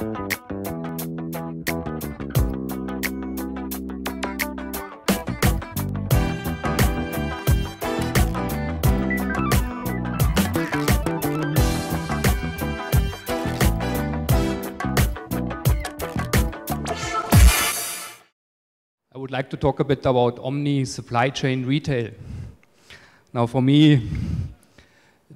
I would like to talk a bit about Omni supply chain retail. Now, for me,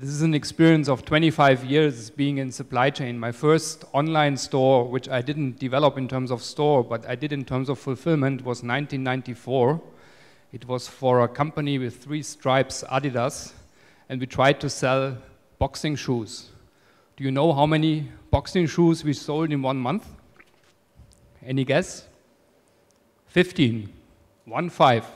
this is an experience of 25 years being in supply chain. My first online store, which I didn't develop in terms of store, but I did in terms of fulfillment, was 1994. It was for a company with three stripes, Adidas, and we tried to sell boxing shoes. Do you know how many boxing shoes we sold in one month? Any guess? 15, one five.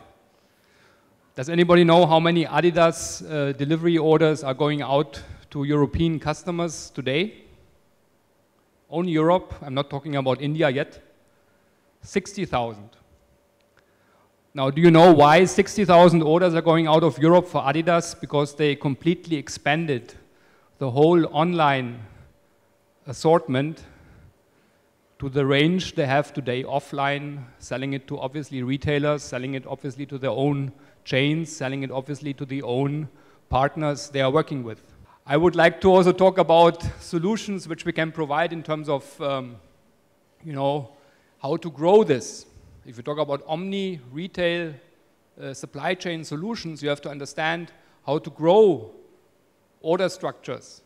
Does anybody know how many Adidas uh, delivery orders are going out to European customers today? Only Europe, I'm not talking about India yet. 60,000. Now, do you know why 60,000 orders are going out of Europe for Adidas? Because they completely expanded the whole online assortment to the range they have today offline, selling it to obviously retailers, selling it obviously to their own chains, selling it obviously to the own partners they are working with. I would like to also talk about solutions which we can provide in terms of, um, you know, how to grow this. If you talk about omni retail uh, supply chain solutions, you have to understand how to grow order structures.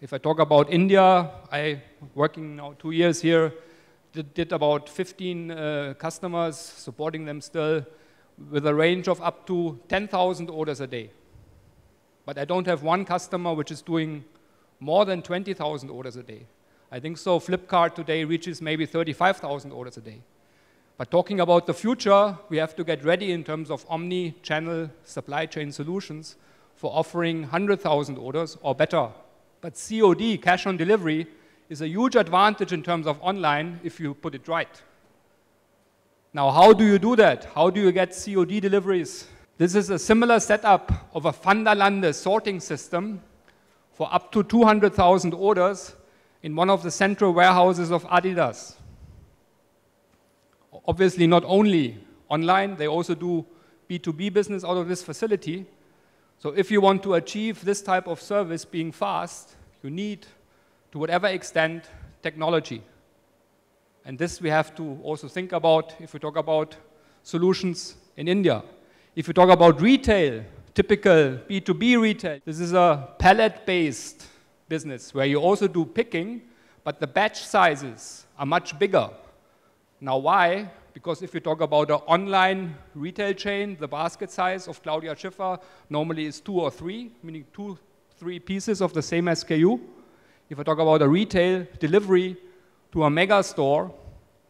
If I talk about India, I working now two years here, did, did about 15 uh, customers, supporting them still with a range of up to 10,000 orders a day. But I don't have one customer which is doing more than 20,000 orders a day. I think so Flipkart today reaches maybe 35,000 orders a day. But talking about the future, we have to get ready in terms of omni-channel supply chain solutions for offering 100,000 orders or better. But COD, cash on delivery, is a huge advantage in terms of online if you put it right. Now, how do you do that? How do you get COD deliveries? This is a similar setup of a Vanderlande sorting system for up to 200,000 orders in one of the central warehouses of Adidas. Obviously, not only online, they also do B2B business out of this facility. So if you want to achieve this type of service being fast, you need to whatever extent, technology. And this we have to also think about if we talk about solutions in India. If we talk about retail, typical B2B retail, this is a pallet-based business where you also do picking, but the batch sizes are much bigger. Now why? Because if you talk about an online retail chain, the basket size of Claudia Schiffer normally is two or three, meaning two, three pieces of the same SKU. If I talk about a retail delivery to a mega store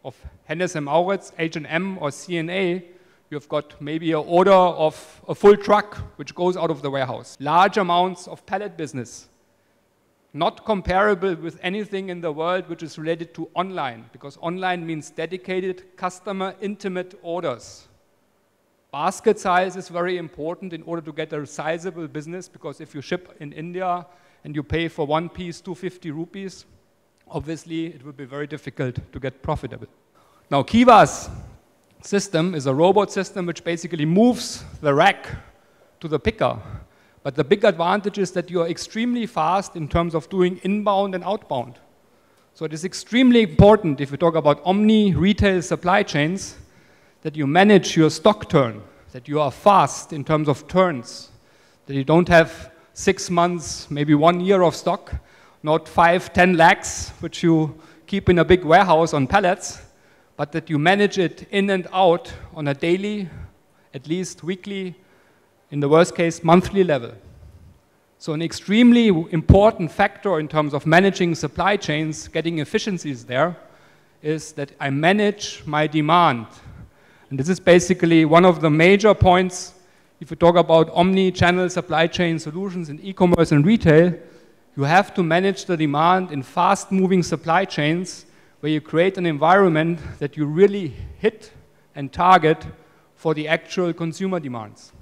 of Hennes Mauritz, H&M or C&A, you've got maybe an order of a full truck which goes out of the warehouse. Large amounts of pallet business. Not comparable with anything in the world which is related to online, because online means dedicated customer intimate orders. Basket size is very important in order to get a sizable business, because if you ship in India, and you pay for one piece 250 rupees, obviously it will be very difficult to get profitable. Now Kiva's system is a robot system which basically moves the rack to the picker. But the big advantage is that you are extremely fast in terms of doing inbound and outbound. So it is extremely important if you talk about omni retail supply chains that you manage your stock turn, that you are fast in terms of turns, that you don't have six months, maybe one year of stock, not five, ten lakhs, which you keep in a big warehouse on pallets, but that you manage it in and out on a daily, at least weekly, in the worst case, monthly level. So an extremely important factor in terms of managing supply chains, getting efficiencies there, is that I manage my demand. And this is basically one of the major points if you talk about omni-channel supply chain solutions in e-commerce and retail, you have to manage the demand in fast-moving supply chains where you create an environment that you really hit and target for the actual consumer demands.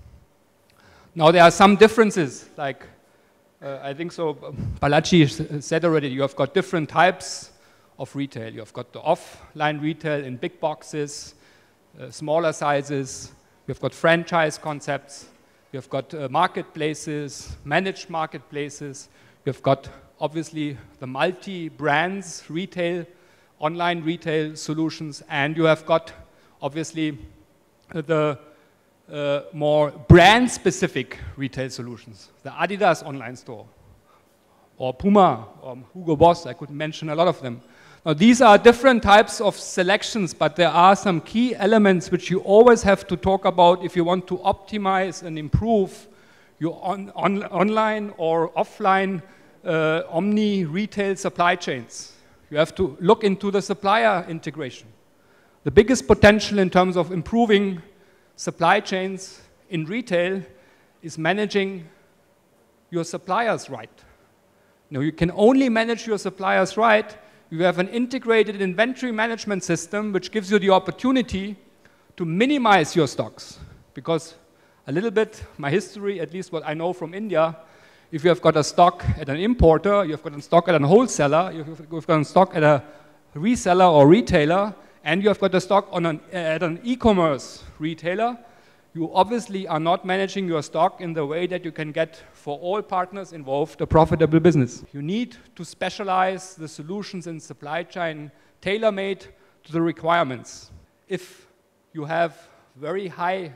Now there are some differences, like uh, I think so, Balaji said already, you have got different types of retail. You've got the offline retail in big boxes, uh, smaller sizes. You've got franchise concepts. You've got uh, marketplaces, managed marketplaces. You've got obviously the multi-brands retail, online retail solutions, and you have got obviously the uh, more brand-specific retail solutions. The Adidas online store, or Puma, or Hugo Boss, I could mention a lot of them. Now, these are different types of selections, but there are some key elements which you always have to talk about if you want to optimize and improve your on, on, online or offline uh, omni retail supply chains. You have to look into the supplier integration. The biggest potential in terms of improving supply chains in retail is managing your suppliers right. Now, you can only manage your suppliers right if you have an integrated inventory management system which gives you the opportunity to minimize your stocks. Because a little bit, my history, at least what I know from India, if you have got a stock at an importer, you've got a stock at a wholesaler, you've got a stock at a reseller or retailer, and you have got a stock on an, at an e-commerce retailer, you obviously are not managing your stock in the way that you can get for all partners involved a profitable business. You need to specialize the solutions in supply chain tailor-made to the requirements. If you have very high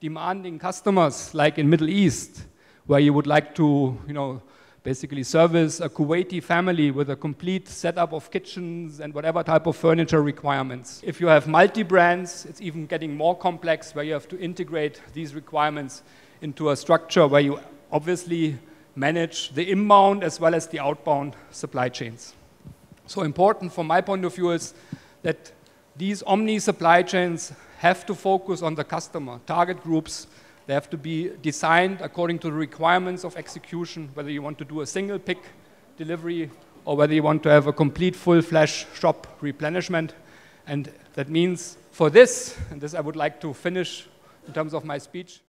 demanding customers like in Middle East, where you would like to, you know, basically service a Kuwaiti family with a complete setup of kitchens and whatever type of furniture requirements. If you have multi-brands, it's even getting more complex where you have to integrate these requirements into a structure where you obviously manage the inbound as well as the outbound supply chains. So important from my point of view is that these omni supply chains have to focus on the customer, target groups, they have to be designed according to the requirements of execution, whether you want to do a single pick delivery or whether you want to have a complete full flash shop replenishment. And that means for this, and this I would like to finish in terms of my speech,